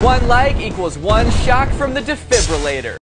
One leg equals one shock from the defibrillator.